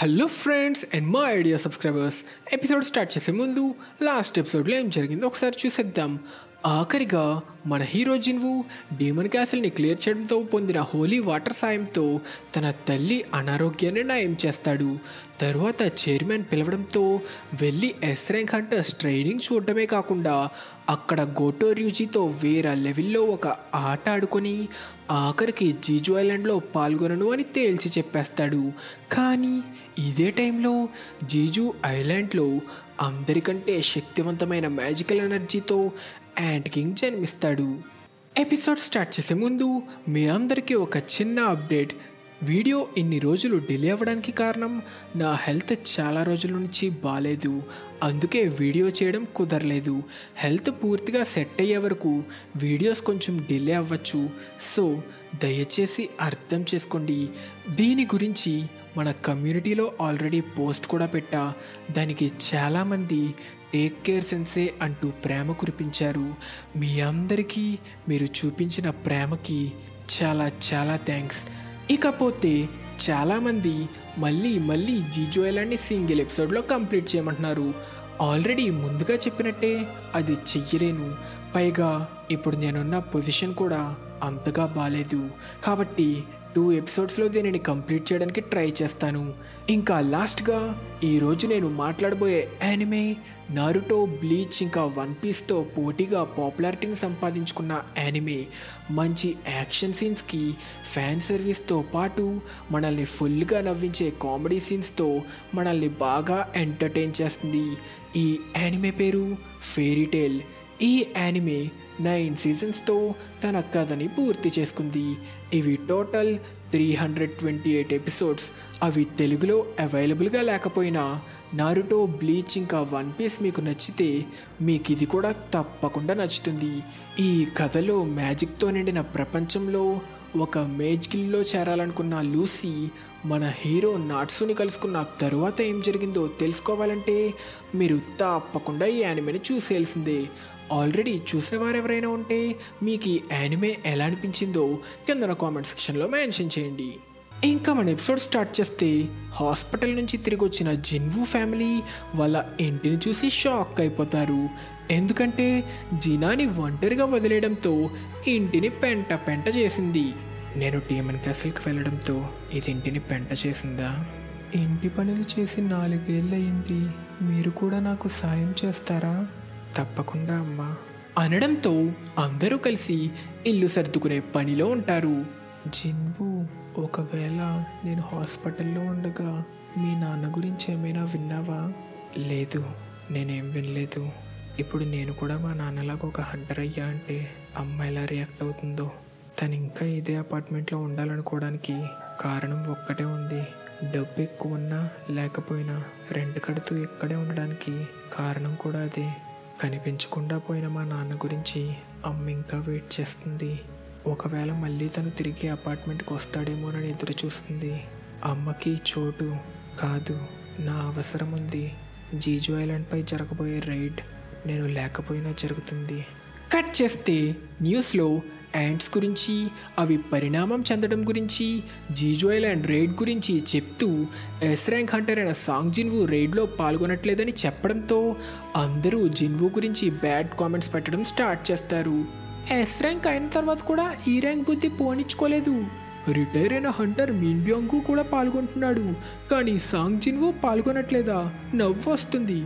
Hello friends and మా idea subscribers episode start చేసే ముందు లాస్ట్ ఎపిసోడ్లో ఏం జరిగిందో ఒకసారి చూసేద్దాం. ఆఖరిగా మన హీరో జిన్వు డీమన్ క్యాసిల్ని క్లియర్ చేయడంతో పొందిన హోలీ వాటర్ సాయంతో తన తల్లి అనారోగ్యాన్ని నయం చేస్తాడు. తరువాత చైర్మన్ పిలవడంతో వెళ్ళి ఎస్ ర్యాంక్ హంటర్స్ ట్రైనింగ్ చూడటమే కాకుండా అక్కడ గోటోర్యూజీతో వేరే లెవెల్లో ఒక ఆట ఆడుకొని ఆఖరికి జీజు ఐలాండ్లో పాల్గొనను అని తేల్చి చెప్పేస్తాడు. కానీ ఇదే టైంలో జీజు ఐలాండ్లో అందరికంటే శక్తివంతమైన మ్యాజికల్ ఎనర్జీతో యాంట్ కింగ్ జన్మిస్తాడు. ఎపిసోడ్ స్టార్ట్ చేసే ముందు మీ అందరికీ ఒక చిన్న అప్డేట్. వీడియో ఇన్ని రోజులు డిలే అవ్వడానికి కారణం నా హెల్త్ చాలా రోజుల నుంచి బాగాలేదు అందుకే వీడియో చేయడం కుదరలేదు. హెల్త్ పూర్తిగా సెట్ అయ్యే వరకు వీడియోస్ కొంచెం డిలే అవ్వచ్చు. సో దయచేసి అర్థం చేసుకోండి. దీని గురించి మన కమ్యూనిటీలో ఆల్రెడీ పోస్ట్ కూడా పెట్టా. దానికి చాలామంది టేక్ కేర్ సెన్సే అంటూ ప్రేమ కురిపించారు. మీ అందరికీ మీరు చూపించిన ప్రేమకి చాలా చాలా థ్యాంక్స్ ఇకపోతే చాలామంది మళ్ళీ మళ్ళీ జీజోయలాన్ని సింగిల్ ఎపిసోడ్లో కంప్లీట్ చేయమంటున్నారు. ఆల్రెడీ ముందుగా చెప్పినట్టే అది చెయ్యలేను. పైగా ఇప్పుడు నేనున్న పొజిషన్ కూడా అంతగా బాగాలేదు కాబట్టి టూ ఎపిసోడ్స్లో దీనిని కంప్లీట్ చేయడానికి ట్రై చేస్తాను. ఇంకా లాస్ట్గా ఈరోజు నేను మాట్లాడబోయే యానిమే నారుటో బ్లీచ్ ఇంకా వన్ పీస్తో పోటీగా పాపులారిటీని సంపాదించుకున్న యానిమే మంచి యాక్షన్ సీన్స్కి ఫ్యాన్ సర్వీస్తో పాటు మనల్ని ఫుల్గా నవ్వించే కామెడీ సీన్స్తో మనల్ని బాగా ఎంటర్టైన్ చేస్తుంది. ఈ యానిమే పేరు ఫేరీ టేల్ ఈ యానిమే నైన్ సీజన్స్తో తన కథని పూర్తి చేసుకుంది. ఇవి total three hundred twenty eight episodes అవి తెలుగులో అవైలబుల్గా లేకపోయినా నారుటో బ్లీచ్ ఇంకా వన్ పీస్ మీకు నచ్చితే మీకు ఇది కూడా తప్పకుండా నచ్చుతుంది. ఈ కథలో మ్యాజిక్తో నిండిన ప్రపంచంలో ఒక మేజ్గిల్లో చేరాలనుకున్న లూసీ మన హీరో నాట్సుని కలుసుకున్న తరువాత ఏం జరిగిందో తెలుసుకోవాలంటే మీరు తప్పకుండా ఈ యానిమేని చూసేయాల్సిందే. ఆల్రెడీ చూసిన వారు ఎవరైనా ఉంటే మీకు ఈ యానిమే ఎలా అనిపించిందో కింద కామెంట్ సెక్షన్లో మెన్షన్ చేయండి. ఇంకా మన ఎపిసోడ్ స్టార్ట్ చేస్తే హాస్పిటల్ నుంచి తిరిగి వచ్చిన జిన్వు ఫ్యామిలీ వాళ్ళ ఇంటిని చూసి షాక్ అయిపోతారు. ఎందుకంటే జినాని ఒంటరిగా వదిలేయడంతో ఇంటిని పెంట పెంట చేసింది. నేను టీఎంఎన్ క్యాసిల్కి వెళ్ళడంతో ఇది ఇంటిని పెంట చేసిందా? ఇంటి పనులు చేసి నాలుగేళ్ళయింది. మీరు కూడా నాకు సాయం చేస్తారా? తప్పకుండా అమ్మా. అనడంతో అందరూ కలిసి ఇల్లు సర్దుకునే పనిలో ఉంటారు. జిన్వు ఒకవేళ నేను హాస్పిటల్లో ఉండగా మీ నాన్న గురించి ఏమైనా విన్నావా? లేదు నేనేం వినలేదు. ఇప్పుడు నేను కూడా మా నాన్నలాగా ఒక హంటర్ అయ్యా అంటే అమ్మ ఎలా రియాక్ట్ అవుతుందో. తను ఇంకా ఇదే అపార్ట్మెంట్లో ఉండాలనుకోవడానికి కారణం ఒక్కటే ఉంది. డబ్బు ఎక్కువ ఉన్నా లేకపోయినా రెంట్ కడుతూ ఇక్కడే ఉండడానికి కారణం కూడా అదే. కనిపించకుండా పోయిన మా నాన్న గురించి అమ్మ ఇంకా వెయిట్ చేస్తుంది. ఒకవేళ మళ్ళీ తను తిరిగి అపార్ట్మెంట్కి వస్తాడేమోనని ఎదురు చూస్తుంది. అమ్మకి చోటు కాదు నా అవసరం ఉంది. జీజు ఐలాండ్పై జరగబోయే రైడ్ నేను లేకపోయినా జరుగుతుంది. కట్ చేస్తే న్యూస్లో యాంట్స్ గురించి అవి పరిణామం చెందడం గురించి జీజోయల్ అండ్ రైడ్ గురించి చెప్తూ ఎస్ ర్యాంక్ హంటర్ అయిన సాంగ్ జిన్వు రైడ్లో పాల్గొనట్లేదని చెప్పడంతో అందరూ జిన్వు గురించి బ్యాడ్ కామెంట్స్ పెట్టడం స్టార్ట్ చేస్తారు. ఎస్ ర్యాంక్ అయిన తర్వాత కూడా ఈ ర్యాంక్ బుద్ధి పోనిచ్చుకోలేదు. రిటైర్ అయిన హంటర్ మీన్ బ్యాంకు కూడా పాల్గొంటున్నాడు కానీ సాంగ్ జిన్వు పాల్గొనట్లేదా? నవ్వు వస్తుంది.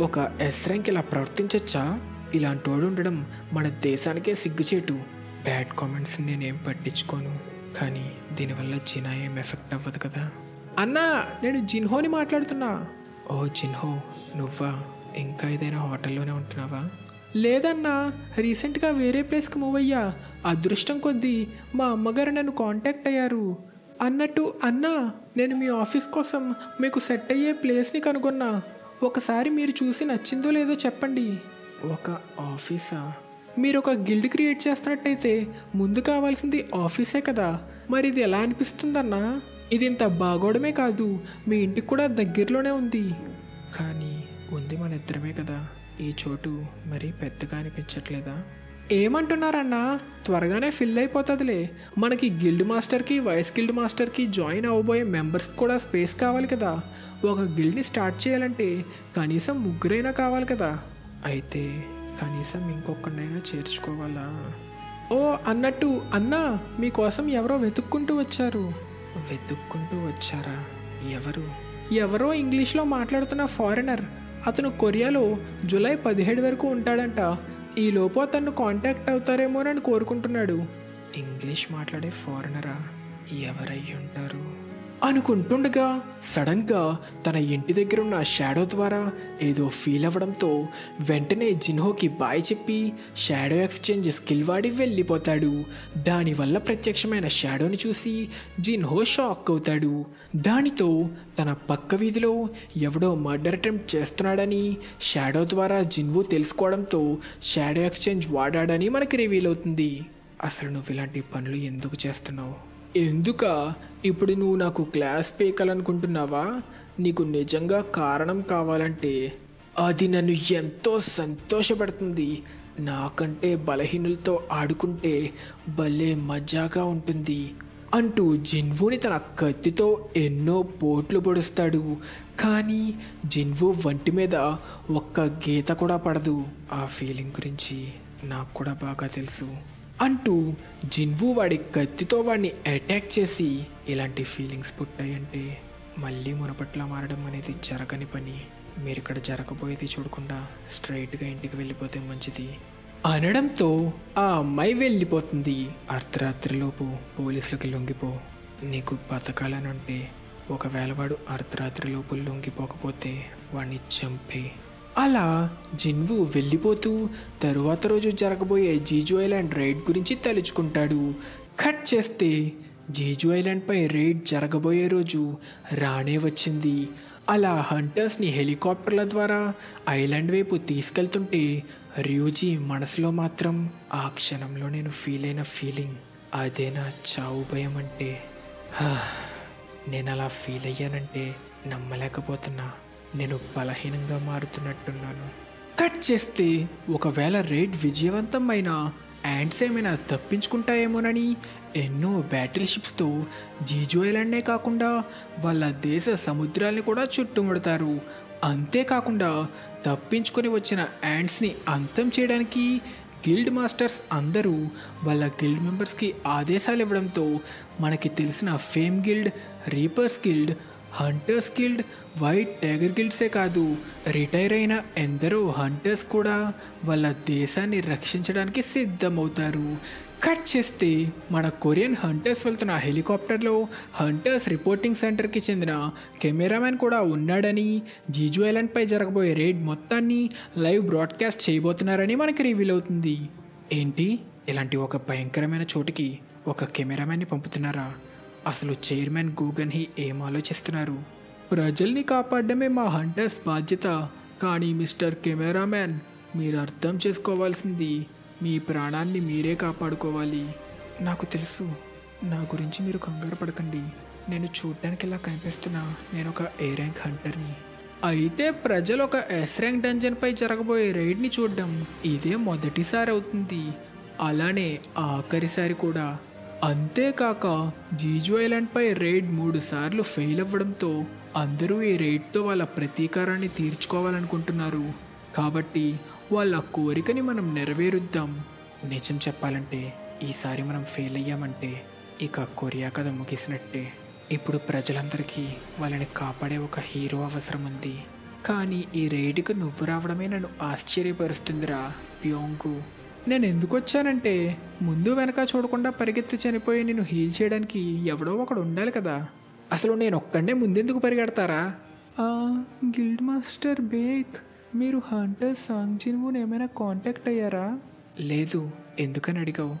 ఒక ఎస్ ర్యాంక్ ఇలా ప్రవర్తించచ్చా? ఇలాంటి వాడు ఉండడం మన దేశానికే సిగ్గుచేటు. బ్యాడ్ కామెంట్స్ నేనేం పట్టించుకోను. కానీ దీనివల్ల జినా ఏం ఎఫెక్ట్ అవ్వదు కదా. అన్నా నేను జిన్హోని మాట్లాడుతున్నా. ఓ జిన్హో నువ్వా? ఇంకా ఏదైనా హోటల్లోనే ఉంటున్నావా? లేదన్నా రీసెంట్గా వేరే ప్లేస్కి మూవ్ అయ్యా. అదృష్టం కొద్దీ మా అమ్మగారు నన్ను కాంటాక్ట్ అయ్యారు. అన్నట్టు అన్నా నేను మీ ఆఫీస్ కోసం మీకు సెట్ అయ్యే ప్లేస్ని కనుగొన్నా. ఒకసారి మీరు చూసి నచ్చిందో లేదో చెప్పండి. ఒక ఆఫీసా? మీరు ఒక గిల్డ్ క్రియేట్ చేస్తున్నట్టయితే ముందు కావాల్సింది ఆఫీసే కదా. మరి ఇది ఎలా అనిపిస్తుందన్నా? ఇది ఇంత బాగోవడమే కాదు మీ ఇంటికి కూడా దగ్గరలోనే ఉంది. కానీ ఉంది మన ఇద్దరమే కదా. ఈ చోటు మరీ పెద్దగా అనిపించట్లేదా? ఏమంటున్నారన్నా? త్వరగానే ఫిల్ అయిపోతుందిలే. మనకి గిల్డ్ మాస్టర్కి వైస్ గిల్డ్ మాస్టర్కి జాయిన్ అవ్వబోయే మెంబర్స్కి కూడా స్పేస్ కావాలి కదా. ఒక గిల్డ్ని స్టార్ట్ చేయాలంటే కనీసం ముగ్గురైనా కావాలి కదా. అయితే కనీసం ఇంకొకరినైనా చేర్చుకోవాలా? ఓ అన్నట్టు అన్నా మీకోసం ఎవరో వెతుక్కుంటూ వచ్చారు. వెతుక్కుంటూ వచ్చారా? ఎవరు? ఎవరో ఇంగ్లీష్లో మాట్లాడుతున్న ఫారినర్. అతను కొరియాలో జూలై పదిహేడు వరకు ఉంటాడంట. ఈ లోపు అతను కాంటాక్ట్ అవుతారేమోనని కోరుకుంటున్నాడు. ఇంగ్లీష్ మాట్లాడే ఫారినరా? ఎవరై ఉంటారు అనుకుంటుండగా సడన్గా తన ఇంటి దగ్గర ఉన్న షాడో ద్వారా ఏదో ఫీల్ అవ్వడంతో వెంటనే జిన్హోకి బాయ్ చెప్పి షాడో ఎక్స్చేంజ్ స్కిల్ వాడి వెళ్ళిపోతాడు. దానివల్ల ప్రత్యక్షమైన షాడోని చూసి జిన్హో షాక్ అవుతాడు. దానితో తన పక్క వీధిలో ఎవడో మర్డర్ అటెంప్ట్ చేస్తున్నాడని షాడో ద్వారా జిన్వో తెలుసుకోవడంతో షాడో ఎక్స్చేంజ్ వాడాడని మనకి రివీల్ అవుతుంది. అసలు నువ్వు ఇలాంటి పనులు ఎందుకు చేస్తున్నావు? ఎందుక? ఇప్పుడు నువ్వు నాకు క్లాస్ పీకాలనుకుంటున్నావా? నీకు నిజంగా కారణం కావాలంటే అది నన్ను ఎంతో సంతోషపడుతుంది. నాకంటే బలహీనులతో ఆడుకుంటే భలే మజాగా ఉంటుంది అంటూ జిన్వుని తన కత్తితో ఎన్నో పోట్లు పొడుస్తాడు. కానీ జిన్వు వంటి మీద ఒక్క గీత కూడా పడదు. ఆ ఫీలింగ్ గురించి నాకు కూడా బాగా తెలుసు. అంటూ జిన్వు వాడి కత్తితో వాడిని అటాక్ చేసి ఇలాంటి ఫీలింగ్స్ పుట్టాయంటే మళ్ళీ మునపట్ల మారడం అనేది జరగని పని. మీరు ఇక్కడ జరగబోయేది చూడకుండా స్ట్రైట్గా ఇంటికి వెళ్ళిపోతే మంచిది. అనడంతో ఆ అమ్మాయి వెళ్ళిపోతుంది. అర్ధరాత్రిలోపు పోలీసులకి లొంగిపో. నీకు బతకాలనుంటే ఒకవేళ వాడు అర్ధరాత్రిలోపు లొంగిపోకపోతే వాడిని చంపే. అలా జిన్వు వెళ్ళిపోతూ తరువాత రోజు జరగబోయే జీజు ఐలాండ్ రైడ్ గురించి తలుచుకుంటాడు. కట్ చేస్తే జీజు ఐలాండ్పై రైడ్ జరగబోయే రోజు రానే వచ్చింది. అలా హంటర్స్ని హెలికాప్టర్ల ద్వారా ఐలాండ్ వైపు తీసుకెళ్తుంటే ర్యూజీ మనసులో మాత్రం ఆ క్షణంలో నేను ఫీల్ అయిన ఫీలింగ్ అదే నా చావు భయం అంటే? నేను అలా ఫీల్ అయ్యానంటే నమ్మలేకపోతున్నా. నేను బలహీనంగా మారుతున్నట్టున్నాను. కట్ చేస్తే ఒకవేళ రేడ్ విజయవంతమైన యాండ్స్ ఏమైనా తప్పించుకుంటాయేమోనని ఎన్నో బ్యాటిల్ షిప్స్తో జీజో ఐలాండ్నే కాకుండా వాళ్ళ దేశ సముద్రాల్ని కూడా చుట్టుముడతారు. అంతేకాకుండా తప్పించుకొని వచ్చిన యాండ్స్ని అంతం చేయడానికి గిల్డ్ మాస్టర్స్ అందరూ వాళ్ళ గిల్డ్ మెంబర్స్కి ఆదేశాలు ఇవ్వడంతో మనకి తెలిసిన fame guild reapers guild hunters guild white tiger గిల్డ్సే కాదు రిటైర్ అయిన ఎందరో హంటర్స్ కూడా వాళ్ళ దేశాన్ని రక్షించడానికి సిద్ధమవుతారు. కట్ చేస్తే మన కొరియన్ హంటర్స్ వెళ్తున్న హెలికాప్టర్లో హంటర్స్ రిపోర్టింగ్ సెంటర్కి చెందిన కెమెరామెన్ కూడా ఉన్నాడని జీజు ఐలాండ్పై జరగబోయే రేడ్ మొత్తాన్ని లైవ్ బ్రాడ్కాస్ట్ చేయబోతున్నారని మనకి రివీల్ అవుతుంది. ఏంటి? ఇలాంటి ఒక భయంకరమైన చోటుకి ఒక కెమెరామెన్ని పంపుతున్నారా? అసలు చైర్మన్ గూగన్ హీ ఏం ఆలోచిస్తున్నారు? ప్రజల్ని కాపాడడమే మా హంటర్స్ బాధ్యత. కానీ మిస్టర్ కెమెరామ్యాన్ మీరు అర్థం చేసుకోవాల్సింది మీ ప్రాణాన్ని మీరే కాపాడుకోవాలి. నాకు తెలుసు నా గురించి మీరు కంగారు పడకండి. నేను చూడటానికి ఇలా కనిపిస్తున్నా. నేను ఒక ఏ ర్యాంక్ హంటర్ని. అయితే ప్రజలు ఒక ఎస్ ర్యాంక్ డంజన్పై జరగబోయే రైడ్ని చూడడం ఇదే మొదటిసారి అవుతుంది. అలానే ఆఖరిసారి కూడా. అంతేకాక జీజు ఐలాండ్పై రైడ్ మూడు సార్లు ఫెయిల్ అవ్వడంతో అందరూ ఈ రైడ్తో వాళ్ళ ప్రతీకారాన్ని తీర్చుకోవాలనుకుంటున్నారు. కాబట్టి వాళ్ళ కోరికని మనం నెరవేరుద్దాం. నిజం చెప్పాలంటే ఈసారి మనం ఫెయిల్ అయ్యామంటే ఇక కొరియా కథ ముగిసినట్టే. ఇప్పుడు ప్రజలందరికీ వాళ్ళని కాపాడే ఒక హీరో అవసరం ఉంది. కానీ ఈ రైడ్కి నువ్వు రావడమే నన్ను ఆశ్చర్యపరుస్తుందిరా ప్యోంగు నేను ఎందుకు వచ్చానంటే ముందు వెనక చూడకుండా పరిగెత్తి చనిపోయి నేను హీల్ చేయడానికి ఎవడో ఒకడు ఉండాలి కదా. అసలు నేను ఒక్కడే ముందెందుకు పరిగెడతారా? గిల్డ్ మాస్టర్ బేక్ మీరు హంటర్ సాంగ్జిన్వుని ఏమైనా కాంటాక్ట్ అయ్యారా? లేదు ఎందుకని అడిగావు?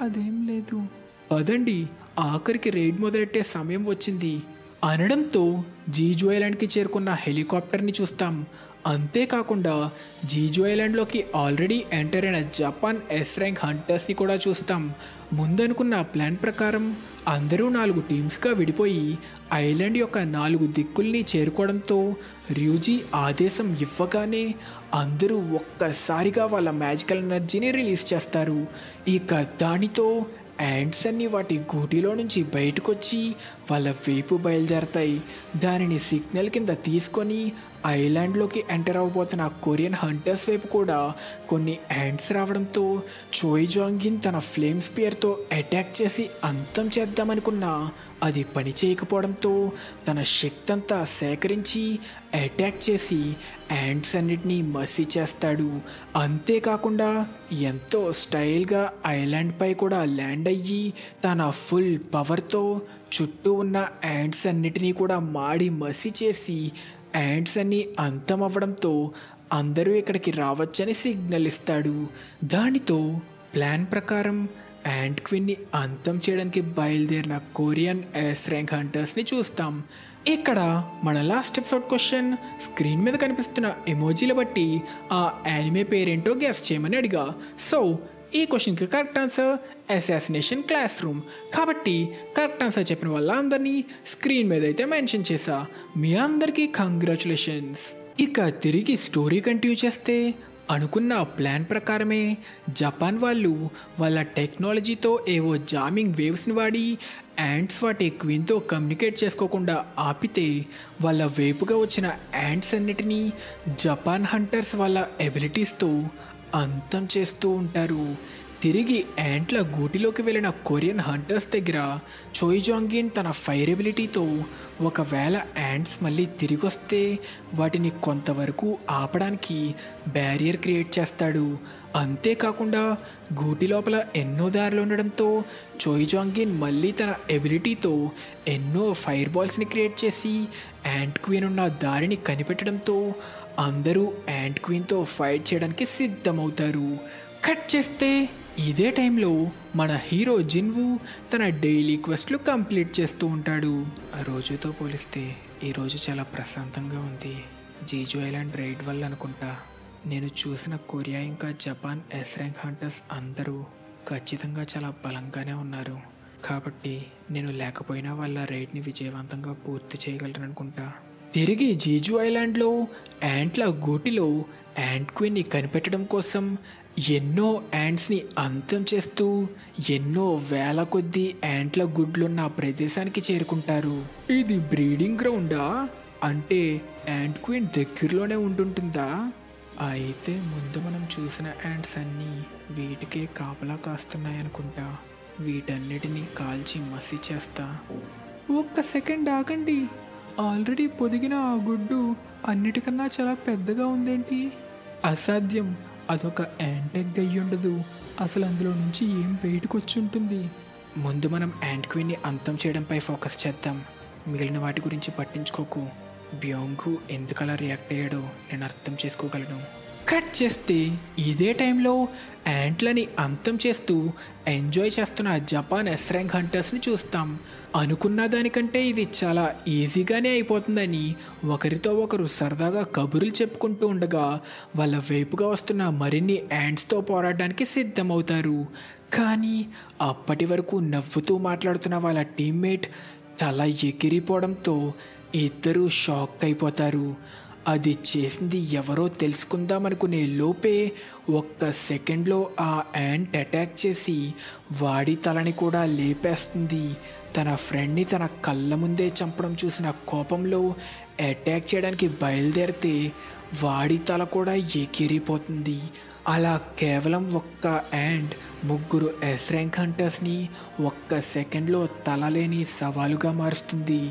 అదేం లేదు. పదండి ఆఖరికి రైడ్ మొదలెట్టే సమయం వచ్చింది. అనడంతో జీజు ఐలాండ్కి చేరుకున్న హెలికాప్టర్ని చూస్తాం. అంతేకాకుండా జీజు ఐలాండ్లోకి ఆల్రెడీ ఎంటర్ అయిన జపాన్ ఎస్ ర్యాంక్ హంటర్స్ని కూడా చూస్తాం. ముందనుకున్న ప్లాన్ ప్రకారం అందరూ నాలుగు టీమ్స్గా విడిపోయి ఐలాండ్ యొక్క నాలుగు దిక్కుల్ని చేరుకోవడంతో ర్యూజీ ఆదేశం ఇవ్వగానే అందరూ ఒక్కసారిగా వాళ్ళ మ్యాజికల్ ఎనర్జీని రిలీజ్ చేస్తారు. ఇక దానితో యాండ్స్ అన్ని వాటి గూటిలో నుంచి బయటకొచ్చి వాళ్ళ వైపు బయలుదేరతాయి. దానిని సిగ్నల్ కింద తీసుకొని ఐలాండ్లోకి ఎంటర్ అవ్వబోతున్న కొరియన్ హంటర్స్ వైపు కూడా కొన్ని యాండ్స్ రావడంతో చోయ్ జాంగిన్ తన ఫ్లేమ్ స్పియర్తో అటాక్ చేసి అంతం చేద్దామనుకున్నా అది పని చేయకపోవడంతో తన శక్తి అంతా సేకరించి అటాక్ చేసి యాండ్స్ అన్నిటినీ మసి చేస్తాడు. అంతేకాకుండా ఎంతో స్టైల్గా ఐలాండ్పై కూడా ల్యాండ్ అయ్యి తన ఫుల్ పవర్తో చుట్టూ ఉన్న యాండ్స్ అన్నిటినీ కూడా మాడి మసి చేసి యాండ్స్ అన్ని అంతం అవ్వడంతో అందరూ ఇక్కడికి రావచ్చని సిగ్నల్ ఇస్తాడు. దానితో ప్లాన్ ప్రకారం యాంట్ క్విన్ని అంతం చేయడానికి బయలుదేరిన కొరియన్ ఎస్ ర్యాంక్ హంటర్స్ని చూస్తాం. ఇక్కడ మన లాస్ట్ ఎపిసోడ్ క్వశ్చన్ స్క్రీన్ మీద కనిపిస్తున్న ఎమోజీల బట్టి ఆ యానిమే పేరేంటో గెస్ చేయమని అడిగా. సో ఈ క్వశ్చన్కి correct answer assassination class room కాబట్టి కరెక్ట్ ఆన్సర్ చెప్పిన వాళ్ళందరినీ స్క్రీన్ మీద అయితే మెన్షన్ చేశా. మీ అందరికీ కంగ్రాచులేషన్స్ ఇక తిరిగి స్టోరీ కంటిన్యూ చేస్తే అనుకున్న ప్లాన్ ప్రకారమే జపాన్ వాళ్ళు వాళ్ళ టెక్నాలజీతో ఏవో జామింగ్ వేవ్స్ని వాడి యాంట్స్ వాటి క్వీన్తో కమ్యూనికేట్ చేసుకోకుండా ఆపితే వాళ్ళ వేపుగా వచ్చిన యాంట్స్ అన్నిటినీ జపాన్ హంటర్స్ వాళ్ళ ఎబిలిటీస్తో అంతం చేస్తూ ఉంటారు. తిరిగి యాంట్ల గూటిలోకి వెళ్ళిన కొరియన్ హంటర్స్ దగ్గర చోయ్ జాంగిన్ తన ఫైర్ ఎబిలిటీతో ఒకవేళ యాంట్స్ మళ్ళీ తిరిగి వస్తే వాటిని కొంతవరకు ఆపడానికి బ్యారియర్ క్రియేట్ చేస్తాడు. అంతేకాకుండా గూటి లోపల ఎన్నో దారులు ఉండడంతో చోయ్ జాంగిన్ మళ్ళీ తన ఎబిలిటీతో ఎన్నో ఫైర్ బాల్స్ని క్రియేట్ చేసి యాంట్ క్వీన్ ఉన్న దారిని కనిపెట్టడంతో అందరూ యాంట్ క్వీన్తో ఫైట్ చేయడానికి సిద్ధమవుతారు. కట్ చేస్తే ఇదే టైంలో మన హీరో జిన్వు తన డైలీ క్వెస్ట్లు కంప్లీట్ చేస్తూ ఉంటాడు. ఆ రోజుతో పోలిస్తే ఈరోజు చాలా ప్రశాంతంగా ఉంది. జీజు ఐలాండ్ రైడ్ వల్ల అనుకుంటా. నేను చూసిన కొరియా ఇంకా జపాన్ ఎస్ ర్యాంక్ హంటర్స్ అందరూ ఖచ్చితంగా చాలా బలంగానే ఉన్నారు. కాబట్టి నేను లేకపోయినా వాళ్ళ రైడ్ని విజయవంతంగా పూర్తి చేయగలను అనుకుంటా తిరిగి జీజు ఐలాండ్లో యాంట్ల గూటిలో యాంట్ క్వీన్ని కనిపెట్టడం కోసం ఎన్నో యాంట్స్ని అంతం చేస్తూ ఎన్నో వేల కొద్దీ యాంట్ల గుడ్లున్న ప్రదేశానికి చేరుకుంటారు. ఇది బ్రీడింగ్ గ్రౌండా? అంటే యాంట్ క్వీన్ దగ్గరలోనే ఉంటుంటుందా అయితే ముందు మనం చూసిన యాంట్స్ అన్నీ వీటికే కాపలా కాస్తున్నాయనుకుంటా. వీటన్నిటినీ కాల్చి మసి చేస్తా. ఒక్క సెకండ్ ఆగండి. ఆల్రెడీ పొదిగిన ఆ గుడ్డు అన్నిటికన్నా చాలా పెద్దగా ఉందేంటి? అసాధ్యం. అదొక యాంటెగ్ అయ్యుండదు అసలు అందులో నుంచి ఏం బయటకు వచ్చి ఉంటుంది? ముందు మనం యాంట్ క్వీన్ని అంతం చేయడంపై ఫోకస్ చేద్దాం. మిగిలిన వాటి గురించి పట్టించుకోకు. బ్యోంగు ఎందుకలా రియాక్ట్ అయ్యాడో నేను అర్థం చేసుకోగలను. కట్ చేస్తే ఇదే టైంలో యాంట్లని అంతం చేస్తూ ఎంజాయ్ చేస్తున్న జపాన్ ఎస్ ర్యాంక్ హంటర్స్ని చూస్తాం. అనుకున్న దానికంటే ఇది చాలా ఈజీగానే అయిపోతుందని ఒకరితో ఒకరు సరదాగా కబుర్లు చెప్పుకుంటూ ఉండగా వాళ్ళ వైపుగా వస్తున్న మరిన్ని యాంట్స్తో పోరాడడానికి సిద్ధమవుతారు. కానీ అప్పటి వరకు నవ్వుతూ మాట్లాడుతున్న వాళ్ళ టీమ్మేట్ తల ఎగిరిపోవడంతో ఇద్దరూ షాక్ అయిపోతారు. అది చేసింది ఎవరో తెలుసుకుందామనుకునే లోపే ఒక్క సెకండ్లో ఆ యాంట్ అటాక్ చేసి వాడి తలని కూడా లేపేస్తుంది. తన ఫ్రెండ్ని తన కళ్ళ ముందే చంపడం చూసిన కోపంలో అటాక్ చేయడానికి బయలుదేరితే వాడి తల కూడా ఎగిరిపోతుంది. అలా కేవలం ఒక్క యాండ్ ముగ్గురు ఎస్ ర్యాంక్ హంటర్స్ని ఒక్క సెకండ్లో తలలేని సవాలుగా మారుస్తుంది.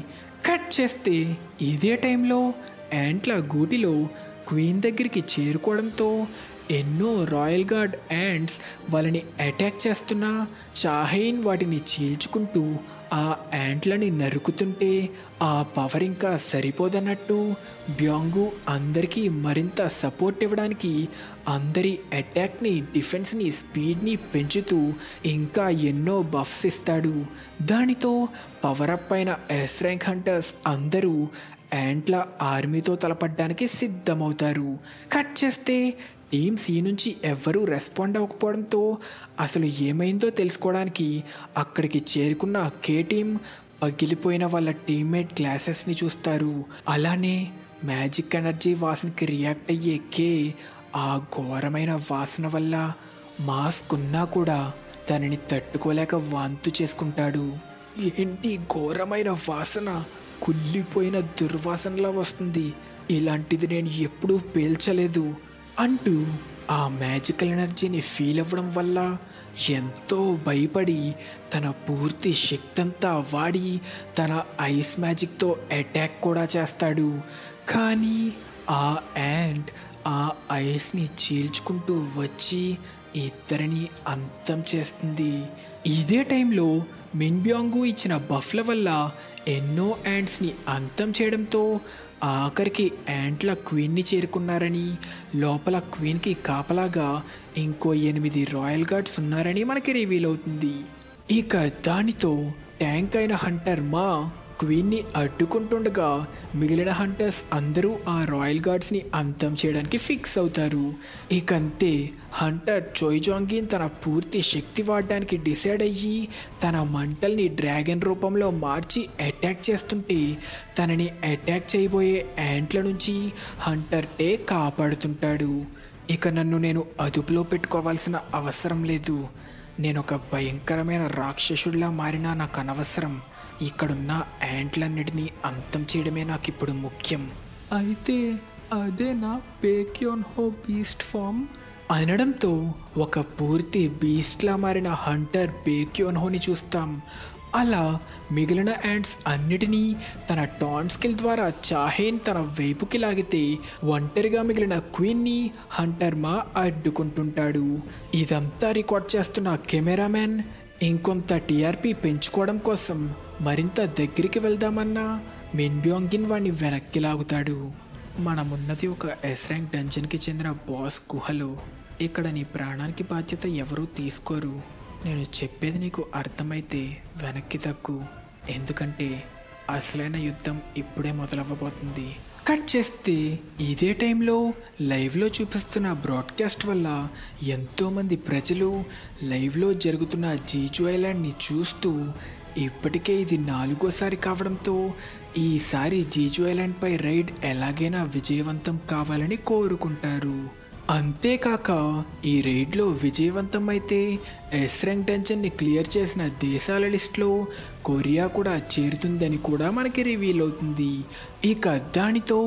కట్ చేస్తే ఇదే టైంలో యాంట్ల గూటిలో క్వీన్ దగ్గరికి చేరుకోవడంతో ఎన్నో రాయల్ గార్డ్ యాంట్స్ వాళ్ళని అటాక్ చేస్తున్నా చాహైన్ వాటిని చీల్చుకుంటూ ఆ యాంట్లని నరుకుతుంటే ఆ పవర్ ఇంకా సరిపోదన్నట్టు బ్యాంగు అందరికీ మరింత సపోర్ట్ ఇవ్వడానికి అందరి అటాక్ని డిఫెన్స్ని స్పీడ్ని పెంచుతూ ఇంకా ఎన్నో బఫ్స్ ఇస్తాడు. దానితో పవర్ అప్ అయిన ఎస్ ర్యాంక్ హంటర్స్ అందరూ యాంట్ల ఆర్మీతో తలపడ్డానికి సిద్ధమవుతారు. కట్ చేస్తే టీం సి నుంచి ఎవ్వరూ రెస్పాండ్ అవ్వకపోవడంతో అసలు ఏమైందో తెలుసుకోవడానికి అక్కడికి చేరుకున్న కే టీం పగిలిపోయిన వాళ్ళ టీమ్మేట్ గ్లాసెస్ని చూస్తారు. అలానే మ్యాజిక్ ఎనర్జీ వాసనకి రియాక్ట్ అయ్యే కే ఆ ఘోరమైన వాసన వల్ల మాస్క్ ఉన్నా కూడా దానిని తట్టుకోలేక వాంతు చేసుకుంటాడు ఏంటి ఘోరమైన వాసన? కుళ్ళిపోయిన దుర్వాసనలా వస్తుంది. ఇలాంటిది నేను ఎప్పుడూ పేల్చలేదు అంటూ ఆ మ్యాజికల్ ఎనర్జీని ఫీల్ అవ్వడం వల్ల ఎంతో భయపడి తన పూర్తి శక్తి అంతా వాడి తన ఐస్ మ్యాజిక్తో అటాక్ కూడా చేస్తాడు. కానీ ఆ యాంట్ ఆ ఐస్ని చీల్చుకుంటూ వచ్చి ఇద్దరిని అంతం చేస్తుంది. ఇదే టైంలో మిన్బ్యాంగు ఇచ్చిన బఫ్ల వల్ల ఎన్నో యాంట్స్ని అంతం చేయడంతో ఆఖరికి యాంట్ల క్వీన్ని చేరుకున్నారని లోపల క్వీన్కి కాపలాగా ఇంకో ఎనిమిది రాయల్ గార్డ్స్ ఉన్నారని మనకి రివీల్ అవుతుంది. ఇక దానితో ట్యాంక్ అయిన హంటర్ మా క్వీన్ని అడ్డుకుంటుండగా మిగిలిన హంటర్స్ అందరూ ఆ రాయల్ గార్డ్స్ని అంతం చేయడానికి ఫిక్స్ అవుతారు. ఇకంతే హంటర్ చోయిజాంగిన్ తన పూర్తి శక్తి వాడడానికి డిసైడ్ అయ్యి తన మంటల్ని డ్రాగన్ రూపంలో మార్చి అటాక్ చేస్తుంటే తనని అటాక్ చేయబోయే యాంట్ల నుంచి హంటర్ టే కాపాడుతుంటాడు. ఇక నన్ను నేను అదుపులో పెట్టుకోవాల్సిన అవసరం లేదు. నేను ఒక భయంకరమైన రాక్షసుడిలా మారినా నాకు అనవసరం. ఇక్కడున్న యాంట్లన్నిటినీ అంతం చేయడమే నాకు ఇప్పుడు ముఖ్యం. అయితే అదే నా పేక్యోన్ హో బీస్ట్ ఫామ్? అనడంతో ఒక పూర్తి బీస్ట్లా మారిన హంటర్ బేక్యోన్హోని చూస్తాం. అలా మిగిలిన యాంట్స్ అన్నిటినీ తన టాన్ స్కిల్ ద్వారా చాహేన్ తన వైపుకి లాగితే ఒంటరిగా మిగిలిన క్వీన్ని హంటర్ మా అడ్డుకుంటుంటాడు. ఇదంతా రికార్డ్ చేస్తున్న కెమెరామెన్ ఇంకొంత టీఆర్పీ పెంచుకోవడం కోసం మరింత దగ్గరికి వెళ్దామన్నా మిన్బ్యోంగిన్ వాడిని వెనక్కి లాగుతాడు. మనమున్నది ఒక ఎస్ ర్యాంక్ డంజన్కి చెందిన బాస్ గుహలో. ఇక్కడ నీ ప్రాణానికి బాధ్యత ఎవరూ తీసుకోరు. నేను చెప్పేది నీకు అర్థమైతే వెనక్కి తగ్గు. ఎందుకంటే అసలైన యుద్ధం ఇప్పుడే మొదలవ్వబోతుంది. కట్ చేస్తే ఇదే టైంలో లైవ్లో చూపిస్తున్న బ్రాడ్కాస్ట్ వల్ల ఎంతోమంది ప్రజలు లైవ్లో జరుగుతున్న జీజు ఐలాండ్ని చూస్తూ ఇప్పటికే ఇది నాలుగోసారి కావడంతో ఈసారి జీజు ఐలాండ్పై రైడ్ ఎలాగైనా విజయవంతం కావాలని కోరుకుంటారు. అంతేకాక ఈ రైడ్లో విజయవంతం అయితే ఎస్ ర్యాంక్ టెన్షన్ని క్లియర్ చేసిన దేశాల లిస్ట్లో కొరియా కూడా చేరుతుందని కూడా మనకి రివీల్ అవుతుంది. ఇక దానితో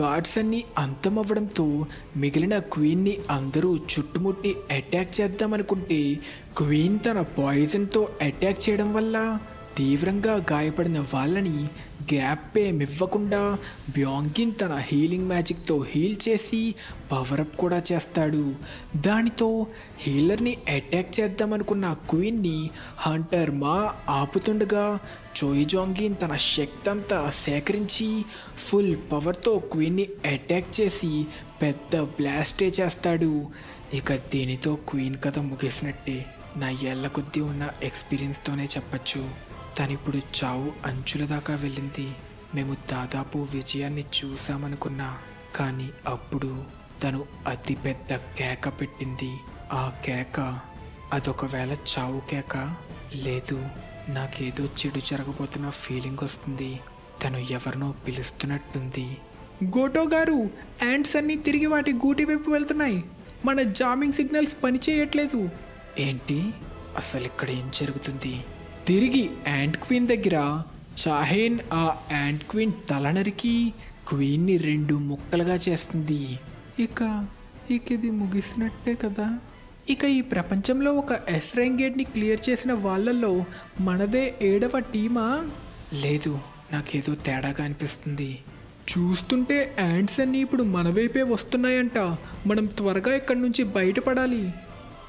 గాడ్స్ అన్ని అంతమవ్వడంతో మిగిలిన క్వీన్ని అందరూ చుట్టుముట్టి అటాక్ చేద్దామనుకుంటే క్వీన్ తన పాయిజన్తో అటాక్ చేయడం వల్ల తీవ్రంగా గాయపడిన వాళ్ళని గ్యాప్ ఇవ్వకుండా బ్యాంగిన్ తన హీలింగ్ మ్యాజిక్తో హీల్ చేసి పవరప్ కూడా చేస్తాడు. దానితో హీలర్ని అటాక్ చేద్దామనుకున్న క్వీన్ని హంటర్ మా ఆపుతుండగా చోయిజాంగిన్ తన శక్తి అంతా సేకరించి ఫుల్ పవర్తో క్వీన్ని అటాక్ చేసి పెద్ద బ్లాస్టే చేస్తాడు. ఇక దీనితో క్వీన్ కథ ముగిసినట్టే. నా ఎల్ల కొద్దీ ఉన్న ఎక్స్పీరియన్స్తోనే చెప్పచ్చు. తనిప్పుడు చావు అంచుల దాకా వెళ్ళింది. మేము దాదాపు విజయాన్ని చూసామనుకున్నా కానీ అప్పుడు తను అతిపెద్ద కేక పెట్టింది. ఆ కేక అదొకవేళ చావు కేక? లేదు నాకేదో చెడు జరగబోతున్న ఫీలింగ్ వస్తుంది. తను ఎవరినో పిలుస్తున్నట్టుంది. గోటో గారు యాంట్స్ అన్నీ తిరిగి వాటి గూటి వైపు వెళ్తున్నాయి. మన జామింగ్ సిగ్నల్స్ పనిచేయట్లేదు. ఏంటి? అసలు ఇక్కడ ఏం జరుగుతుంది? తిరిగి యాంట్ క్వీన్ దగ్గర చాహేన్ ఆ యాంట్ క్వీన్ తల నరికి క్వీన్ని రెండు ముక్కలుగా చేస్తుంది. ఇక ఇక ఇది ముగిసినట్టే కదా. ఇక ఈ ప్రపంచంలో ఒక ఎస్ ర్యాంక్ గేట్ని క్లియర్ చేసిన వాళ్ళల్లో మనదే ఏడవ టీమా? లేదు నాకేదో తేడాగా అనిపిస్తుంది. చూస్తుంటే యాండ్స్ అన్నీ ఇప్పుడు మన వైపే వస్తున్నాయంట. మనం త్వరగా ఇక్కడి నుంచి బయటపడాలి.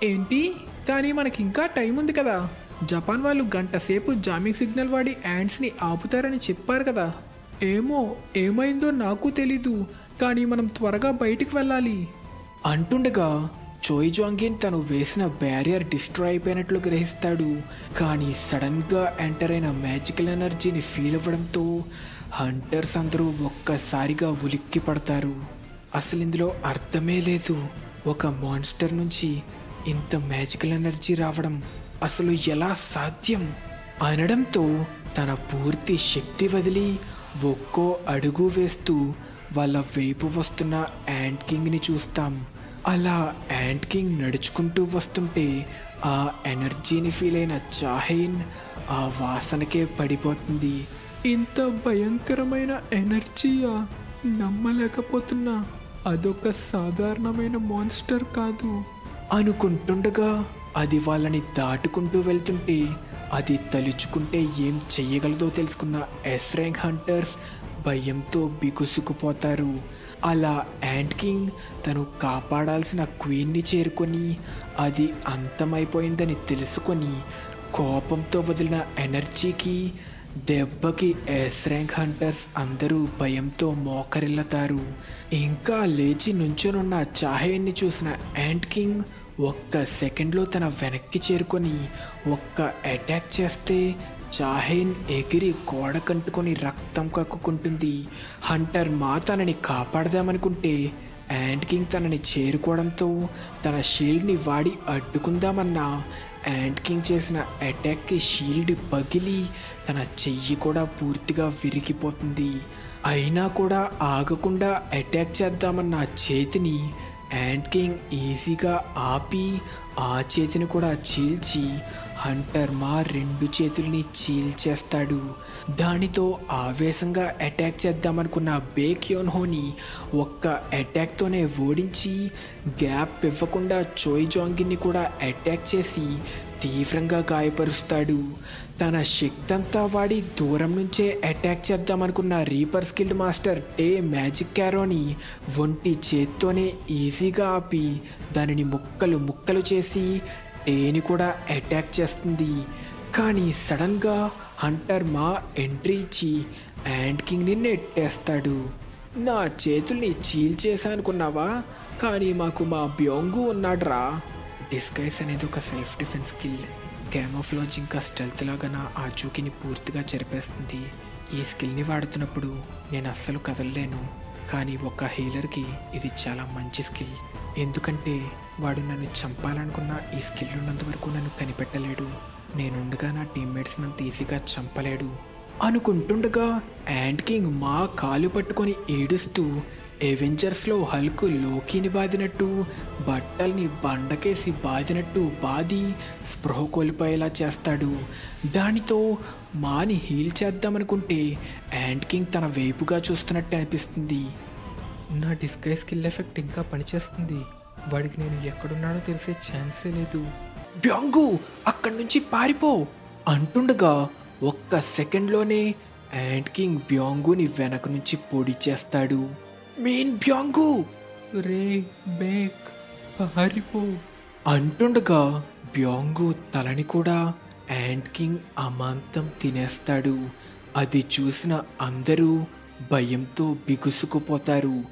ఏంటి? కానీ మనకింకా టైం ఉంది కదా. జపాన్ వాళ్ళు గంట సేపు జామింగ్ సిగ్నల్ వాడి యాండ్స్ని ఆపుతారని చెప్పారు కదా. ఏమో ఏమైందో నాకు తెలీదు కానీ మనం త్వరగా బయటికి వెళ్ళాలి. అంటుండగా చోయ్ జాంగిన్ తను వేసిన బ్యారియర్ డిస్ట్రాయ్ అయిపోయినట్లు గ్రహిస్తాడు. కానీ సడన్గా ఎంటర్ అయిన మ్యాజికల్ ఎనర్జీని ఫీల్ అవ్వడంతో హంటర్స్ అందరూ ఒక్కసారిగా ఉలిక్కి పడతారు. అసలు ఇందులో అర్థమే లేదు. ఒక మాన్స్టర్ నుంచి ఇంత మ్యాజికల్ ఎనర్జీ రావడం అసలు ఎలా సాధ్యం? అనడంతో తన పూర్తి శక్తి వదిలి ఒక్కో అడుగు వేస్తూ వాళ్ళ వైపు వస్తున్న యాంట్ కింగ్ని చూస్తాం. అలా యాంట్ కింగ్ నడుచుకుంటూ వస్తుంటే ఆ ఎనర్జీని ఫీల్ అయిన చాహైన్ ఆ వాసనకే పడిపోతుంది. ఇంత భయంకరమైన ఎనర్జీయా నమ్మలేకపోతున్నా. అదొక సాధారణమైన మాన్స్టర్ కాదు. అనుకుంటుండగా అది వాళ్ళని దాటుకుంటూ వెళ్తుంటే అది తలుచుకుంటే ఏం చెయ్యగలదో తెలుసుకున్న ఎస్ ర్యాంక్ హంటర్స్ భయంతో బిగుసుకుపోతారు. అలా యాంట్ కింగ్ తను కాపాడాల్సిన క్వీన్ని చేరుకొని అది అంతమైపోయిందని తెలుసుకొని కోపంతో వదిలిన ఎనర్జీకి దెబ్బకి ఎస్ ర్యాంక్ హంటర్స్ అందరూ భయంతో మోకరిల్లుతారు. ఇంకా లేచి నుంచొనున్న చాహేన్ని చూసిన యాంట్ కింగ్ ఒక్క సెకండ్లో తన వెనక్కి చేరుకొని ఒక్క అటాక్ చేస్తే చాహేన్ ఎగిరి గోడ కంటుకొని రక్తం కక్కుకుంటుంది. హంటర్ మా తనని కాపాడదామనుకుంటే యాంట్ కింగ్ తనని చేరుకోవడంతో తన షీల్డ్ని వాడి అడ్డుకుందామన్నా యాంట్ కింగ్ చేసిన అటాక్కి షీల్డ్ పగిలి తన చెయ్యి కూడా పూర్తిగా విరిగిపోతుంది. అయినా కూడా ఆగకుండా అటాక్ చేద్దామన్న చేతిని యాంట్ కింగ్ ఈజీగా ఆపి ఆ చేతిని కూడా చీల్చి హంటర్ మా రెండు చేతుల్ని చీల్చేస్తాడు. దానితో ఆవేశంగా అటాక్ చేద్దామనుకున్న బేక్ యోన్హోని ఒక్క అటాక్తోనే ఓడించి గ్యాప్ ఇవ్వకుండా చోయ్ జాంగిన్ని కూడా అటాక్ చేసి తీవ్రంగా గాయపరుస్తాడు. తన శక్తంతా వాడి దూరం నుంచే attack చేద్దామనుకున్న reaper skilled master Tae magic క్యారోని ఒంటి చేత్తోనే ఈజీగా ఆపి దానిని ముక్కలు ముక్కలు చేసి టేని కూడా అటాక్ చేస్తుంది. కానీ సడన్గా హంటర్ మా ఎంట్రీ ఇచ్చి యాండ్ కింగ్ని నెట్టేస్తాడు. నా చేతుల్ని చీల్చేసానుకున్నావా కానీ మాకు మా బ్యోంగు ఉన్నాడ్రా. డిస్కైస్ అనేది ఒక సెల్ఫ్ డిఫెన్స్ స్కిల్ క్యామోఫ్లోజ్ ఇంకా స్టెల్త్ లాగా నా ఆ పూర్తిగా చెరిపేస్తుంది. ఈ స్కిల్ని వాడుతున్నప్పుడు నేను అస్సలు కదలలేను. కానీ ఒక హీలర్కి ఇది చాలా మంచి స్కిల్ ఎందుకంటే వాడు నన్ను చంపాలనుకున్న ఈ స్కిల్ ఉన్నంత వరకు నన్ను కనిపెట్టలేడు. నేనుండగా నా టీమ్మేట్స్ నంత ఈజీగా చంపలేడు. అనుకుంటుండగా యాండ్ కింగ్ మా కాలు పట్టుకొని ఏడుస్తూ ఎవెంజర్స్లో హల్క్ లోకిని బాదినట్టు బట్టల్ని బండకేసి బాదినట్టు బాది స్పృహ కోల్పోయేలా చేస్తాడు. దానితో మాని హీల్ చేద్దామనుకుంటే యాంట్ కింగ్ తన వైపుగా చూస్తున్నట్టు అనిపిస్తుంది. నా డిస్కై స్కిల్ ఎఫెక్ట్ ఇంకా పనిచేస్తుంది. వాడికి నేను ఎక్కడున్నానో తెలిసే ఛాన్సే లేదు. బ్యాంగు అక్కడి నుంచి పారిపో! అంటుండగా ఒక్క సెకండ్లోనే యాంట్ కింగ్ బ్యాంగుని వెనక నుంచి పొడి చేస్తాడు. మీన్ బ్యాంగు రే బేక్ పారిపో అంటుండగా బ్యాంగు తలని కూడా యాంట్ కింగ్ అమాంతం తినేస్తాడు. అది చూసిన అందరూ భయంతో బిగుసుకుపోతారు.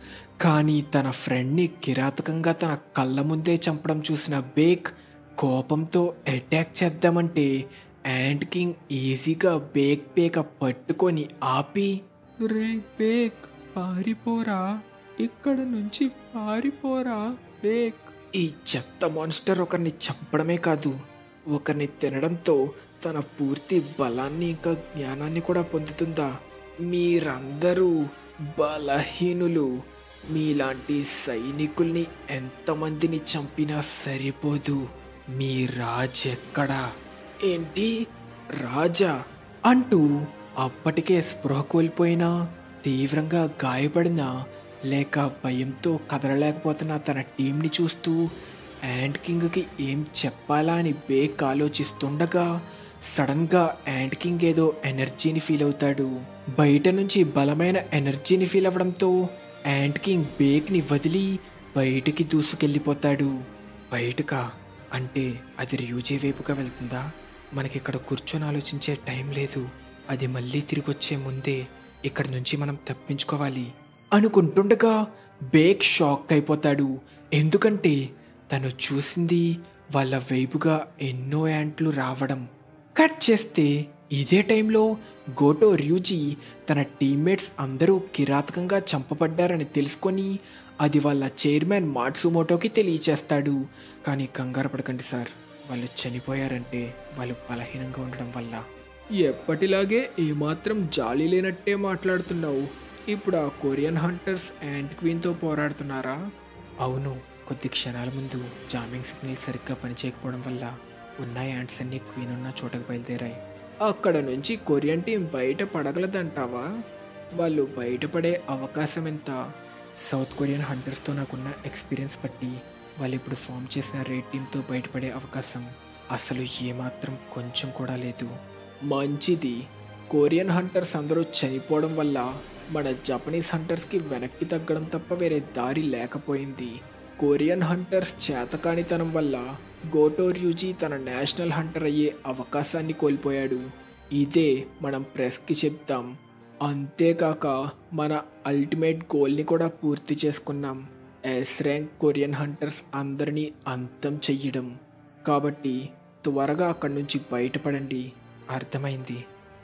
కానీ తన ఫ్రెండ్ని కిరాతకంగా తన కళ్ళ ముందే చంపడం చూసిన బేక్ కోపంతో అటాక్ చేద్దామంటే యాంట్ కింగ్ ఈజీగా బేక్ పేక పట్టుకొని ఆపి రే బేక్ పారిపోరా ఇక్కడ నుంచి పారిపోరా బేక్. ఈ చెత్త మాన్స్టర్ ఒకరిని చంపడమే కాదు ఒకరిని తినడంతో తన పూర్తి బలాన్ని ఇంకా జ్ఞానాన్ని కూడా పొందుతుందా? మీరందరూ బలహీనులు. మీలాంటి సైనికుల్ని ఎంతమందిని చంపినా సరిపోదు. మీ రాజెక్కడా ఏంటి? రాజా? అంటూ అప్పటికే స్పృహ కోల్పోయినా తీవ్రంగా గాయపడిన లేక భయంతో కదలలేకపోతున్న తన టీంని చూస్తూ యాంట్ కింగ్కి ఏం చెప్పాలా అని బేక్ ఆలోచిస్తుండగా సడన్గా యాంట్ కింగ్ ఏదో ఎనర్జీని ఫీల్ అవుతాడు. బయట నుంచి బలమైన ఎనర్జీని ఫీల్ అవ్వడంతో యాంట్ కింగ్ బేక్ని వదిలి బయటికి దూసుకెళ్ళిపోతాడు. బయటకా? అంటే అది రియూజే వైపుగా వెళ్తుందా? మనకిక్కడ కూర్చొని ఆలోచించే టైం లేదు. అది మళ్ళీ తిరిగి వచ్చే ముందే ఇక్కడి నుంచి మనం తప్పించుకోవాలి. అనుకుంటుండగా బేక్ షాక్ అయిపోతాడు. ఎందుకంటే తను చూసింది వాళ్ళ వైపుగా ఎన్నో యాంట్లు రావడం. కట్ చేస్తే ఇదే టైంలో గోటో ర్యూజీ తన టీమ్మేట్స్ అందరూ కిరాతకంగా చంపబడ్డారని తెలుసుకొని అది వాళ్ళ చైర్మన్ మాట్సుమోటోకి తెలియచేస్తాడు. కానీ కంగారు పడకండి సార్ వాళ్ళు చనిపోయారంటే వాళ్ళు బలహీనంగా ఉండడం వల్ల. ఎప్పటిలాగే ఏమాత్రం జాలి లేనట్టే మాట్లాడుతున్నావు. ఇప్పుడు ఆ కొరియన్ హంటర్స్ యాంట్ క్వీన్తో పోరాడుతున్నారా? అవును కొద్ది క్షణాల ముందు జామింగ్ సిగ్నల్ సరిగ్గా పనిచేయకపోవడం వల్ల ఉన్న యాంట్స్ అన్ని క్వీన్ ఉన్న చోటకు బయలుదేరాయి. అక్కడ నుంచి కొరియన్ టీం బయట పడగలదంటావా? వాళ్ళు బయటపడే అవకాశం ఎంత? సౌత్ కొరియన్ హంటర్స్తో నాకున్న ఎక్స్పీరియన్స్ బట్టి వాళ్ళు ఇప్పుడు ఫామ్ చేసిన రెడ్ టీంతో బయటపడే అవకాశం అసలు ఏమాత్రం కొంచెం కూడా లేదు. మంచిది. కొరియన్ హంటర్స్ అందరూ చనిపోవడం వల్ల మన జపనీస్ హంటర్స్కి వెనక్కి తగ్గడం తప్ప వేరే దారి లేకపోయింది. కొరియన్ హంటర్స్ చేతకానితనం వల్ల గోటోర్యూజీ తన నేషనల్ హంటర్ అయ్యే అవకాశాన్ని కోల్పోయాడు. ఇదే మనం ప్రెస్కి చెప్తాం. అంతేకాక మన అల్టిమేట్ గోల్ని కూడా పూర్తి చేసుకున్నాం. ఎస్ ర్యాంక్ కొరియన్ హంటర్స్ అందరినీ అంతం చెయ్యడం. కాబట్టి త్వరగా అక్కడి నుంచి బయటపడండి. అర్థమైంది.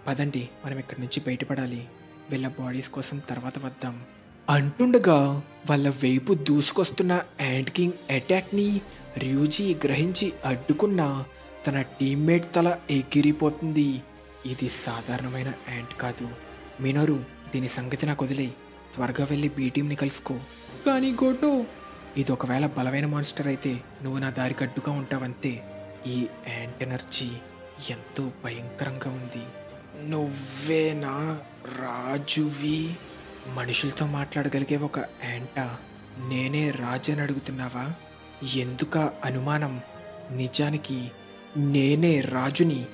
పదండి మనం ఇక్కడి నుంచి బయటపడాలి. వీళ్ళ బాడీస్ కోసం తర్వాత వద్దాం. అంటుండగా వాళ్ళ వైపు దూసుకొస్తున్న యాంట్ కింగ్ అటాక్ని ర్యూజీ గ్రహించి అడ్డుకున్న తన టీమ్మేట్ తల ఎగిరిపోతుంది. ఇది సాధారణమైన యాంట్ కాదు. మినోరు దీని సంగతి నాకు వదిలే త్వరగా వెళ్ళి బీటీంని కలుసుకో. కానీ గోటో ఇది ఒకవేళ బలమైన మాన్స్టర్ అయితే నువ్వు నా దారికి అడ్డుగా ఉంటావంతే. ఈ యాంట్ ఎనర్జీ ఎంతో భయంకరంగా ఉంది. నువ్వేనా రాజువి? మనుషులతో మాట్లాడగలిగే ఒక యాంట నేనే రాజు అని అడుగుతున్నావా? ఎందుక అనుమానం? నిజానికి నేనే రాజుని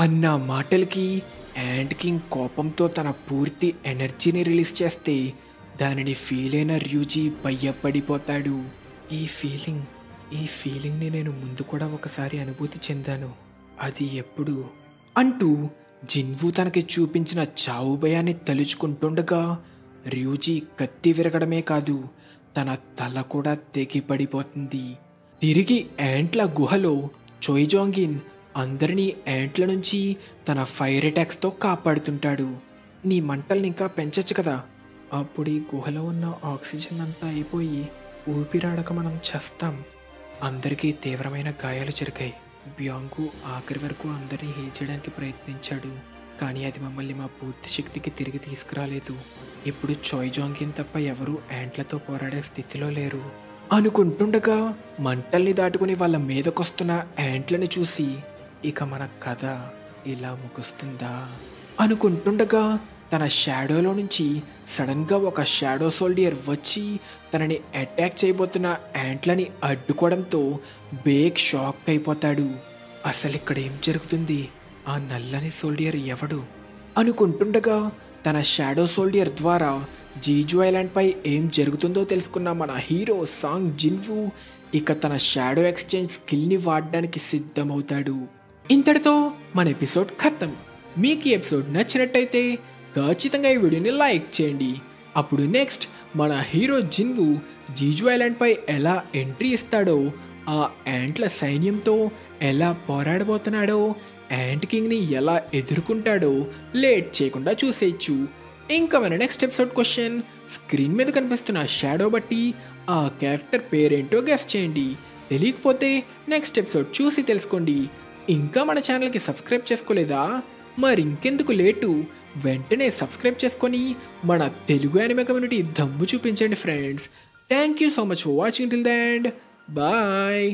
అన్న మాటలకి యాంట్ కింగ్ కోపంతో తన పూర్తి ఎనర్జీని రిలీజ్ చేస్తే దానిని ఫీల్ అయిన ర్యూజీ భయపడిపోతాడు. ఈ ఫీలింగ్ ఈ ఫీలింగ్ని నేను ముందు కూడా ఒకసారి అనుభూతి చెందాను. అది ఎప్పుడు? అంటూ జిన్వు తనకి చూపించిన చావు భయాన్ని తలుచుకుంటుండగా ర్యూజీ కత్తి విరగడమే కాదు తన తల కూడా తెగిపడిపోతుంది తిరిగి యాంట్ల గుహలో చోయిజాంగిన్ అందరినీ యాంట్ల నుంచి తన ఫైర్ అటాక్స్తో కాపాడుతుంటాడు. నీ మంటల్ని ఇంకా పెంచచ్చు కదా. అప్పుడు ఈ గుహలో ఉన్న ఆక్సిజన్ అంతా అయిపోయి ఊపిరాడక మనం చేస్తాం. అందరికీ తీవ్రమైన గాయాలు జరిగాయి. బ్యాంకు ఆఖరి వరకు అందరినీ హీల్చడానికి ప్రయత్నించాడు కానీ అది మమ్మల్ని మా పూర్తి శక్తికి తిరిగి తీసుకురాలేదు. ఇప్పుడు చోయిజాంగిన్ తప్ప ఎవరూ యాంట్లతో పోరాడే స్థితిలో లేరు. అనుకుంటుండగా మంటల్ని దాటుకుని వాళ్ళ మీదకొస్తున్న యాంట్లని చూసి ఇక మన కథ ఇలా ముగుస్తుందా? అనుకుంటుండగా తన షాడోలో నుంచి సడన్గా ఒక షాడో సోల్డియర్ వచ్చి తనని అటాక్ చేయబోతున్న యాంట్లని అడ్డుకోవడంతో బేక్ షాక్ అయిపోతాడు. అసలు ఇక్కడ ఏం జరుగుతుంది? ఆ నల్లని సోల్డియర్ ఎవడు? అనుకుంటుండగా తన షాడో సోల్డియర్ ద్వారా జీజు ఐలాండ్పై ఏం జరుగుతుందో తెలుసుకున్న మన హీరో సాంగ్ జిన్వు ఇక తన షాడో ఎక్స్చేంజ్ స్కిల్ని వాడడానికి సిద్ధమవుతాడు. ఇంతటితో మన ఎపిసోడ్ ఖతం. మీకు ఈ ఎపిసోడ్ నచ్చినట్టయితే ఖచ్చితంగా ఈ వీడియోని లైక్ చేయండి. అప్పుడు నెక్స్ట్ మన హీరో జిన్వు జీజు ఐలాండ్పై ఎలా ఎంట్రీ ఇస్తాడో ఆ యాంట్ల సైన్యంతో ఎలా పోరాడబోతున్నాడో యాంట్ కింగ్ని ఎలా ఎదుర్కొంటాడో లేట్ చేయకుండా చూసేయచ్చు. ఇంకా మన నెక్స్ట్ ఎపిసోడ్ క్వశ్చన్ స్క్రీన్ మీద కనిపిస్తున్న షాడో బట్టి ఆ క్యారెక్టర్ పేరేంటో గెస్ట్ చేయండి. తెలియకపోతే నెక్స్ట్ ఎపిసోడ్ చూసి తెలుసుకోండి. ఇంకా మన ఛానల్కి సబ్స్క్రైబ్ చేసుకోలేదా? మరి ఇంకెందుకు లేటు? వెంటనే సబ్స్క్రైబ్ చేసుకొని మన తెలుగు యానిమే కమ్యూనిటీ దమ్ము చూపించండి friends thank you so much for watching till the end bye